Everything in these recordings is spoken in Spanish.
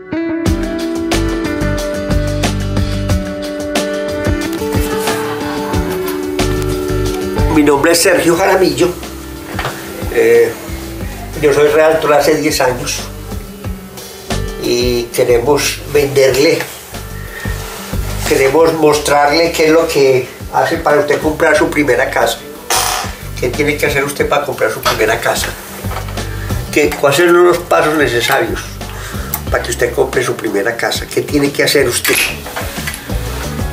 Mi nombre es Sergio Jaramillo. Eh, yo soy realtor hace 10 años y queremos venderle, queremos mostrarle qué es lo que hace para usted comprar su primera casa. ¿Qué tiene que hacer usted para comprar su primera casa? ¿Qué, ¿Cuáles son los pasos necesarios para que usted compre su primera casa? ¿Qué tiene que hacer usted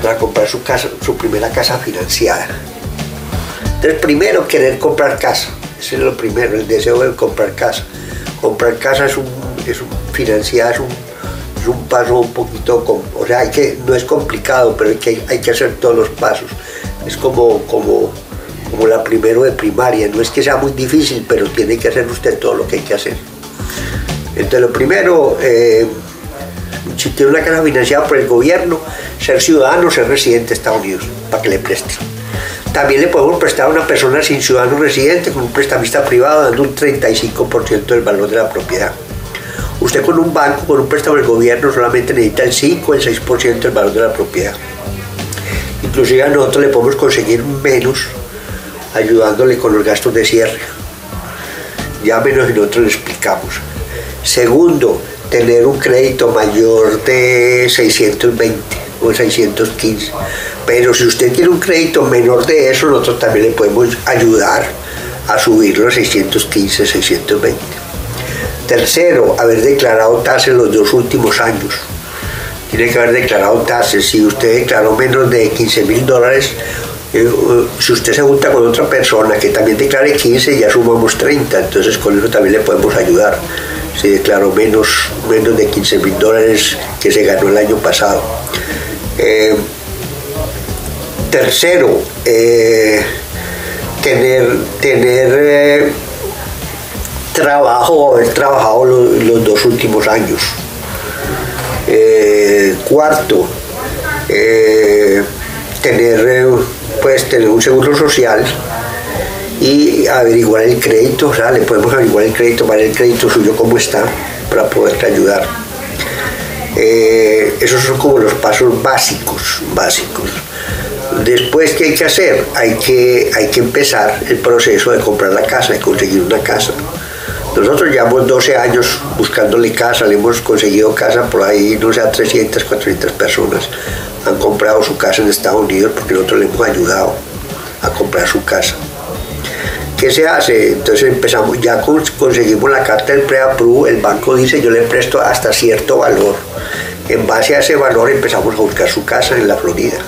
para comprar su, casa, su primera casa financiada? Entonces, primero, querer comprar casa. Ese es lo primero, el deseo de comprar casa. Comprar casa es un, es un financiar, es un, es un paso un poquito, o sea, hay que, no es complicado, pero hay que, hay que hacer todos los pasos. Es como, como, como la primero de primaria, no es que sea muy difícil, pero tiene que hacer usted todo lo que hay que hacer. Entonces, lo primero, eh, si tiene una casa financiada por el gobierno, ser ciudadano, ser residente de Estados Unidos, para que le presten. También le podemos prestar a una persona sin ciudadano residente con un prestamista privado dando un 35% del valor de la propiedad. Usted con un banco, con un préstamo del gobierno, solamente necesita el 5 o el 6% del valor de la propiedad. Inclusive a nosotros le podemos conseguir menos ayudándole con los gastos de cierre. Ya menos y nosotros le explicamos. Segundo, tener un crédito mayor de 620 o 615 pero si usted tiene un crédito menor de eso, nosotros también le podemos ayudar a subirlo a 615, 620. Tercero, haber declarado tasas en los dos últimos años. Tiene que haber declarado tasas. Si usted declaró menos de 15 mil dólares, eh, si usted se junta con otra persona que también declare 15, ya sumamos 30. Entonces con eso también le podemos ayudar. Si declaró menos, menos de 15 mil dólares que se ganó el año pasado. Eh, Tercero, eh, tener, tener eh, trabajo, haber trabajado los, dos últimos años. Eh, cuarto, tener, pues, tener un seguro social y averiguar el crédito, o sea, le podemos averiguar el crédito, para el crédito suyo cómo está, para poderte ayudar. esos son como los pasos básicos, básicos. Después, ¿qué hay que hacer? Hay que, hay que empezar el proceso de comprar la casa, de conseguir una casa. Nosotros llevamos 12 años buscándole casa, le hemos conseguido casa por ahí, no sé, a 300, 400 personas han comprado su casa en Estados Unidos porque nosotros le hemos ayudado a comprar su casa. ¿Qué se hace? Entonces empezamos, ya conseguimos la carta del pre-approve, el banco dice yo le presto hasta cierto valor. En base a ese valor empezamos a buscar su casa en la Florida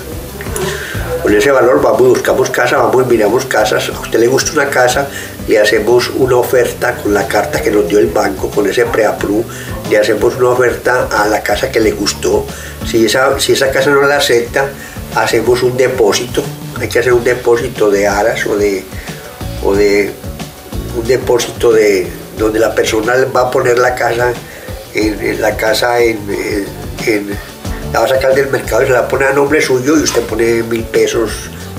con ese valor vamos, buscamos casa, vamos, miramos casas, a usted le gusta una casa, le hacemos una oferta con la carta que nos dio el banco, con ese pre-approve, le hacemos una oferta a la casa que le gustó. Si esa, si esa casa no la acepta, hacemos un depósito, hay que hacer un depósito de aras o de, o de un depósito de donde la persona va a poner la casa en, la casa en la va a sacar del mercado y se la pone a nombre suyo y usted pone mil pesos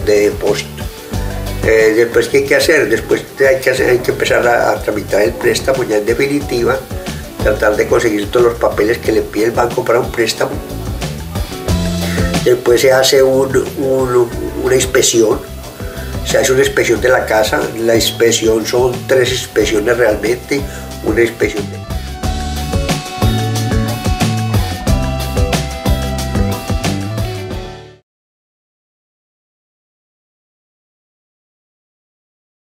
de depósito. Eh, después, ¿qué hay que hacer? Después hay que, hacer, hay que empezar a, tramitar el préstamo ya en definitiva, tratar de conseguir todos los papeles que le pide el banco para un préstamo. Después se hace una inspección, se hace una inspección de la casa, la inspección son tres inspecciones realmente, una inspección de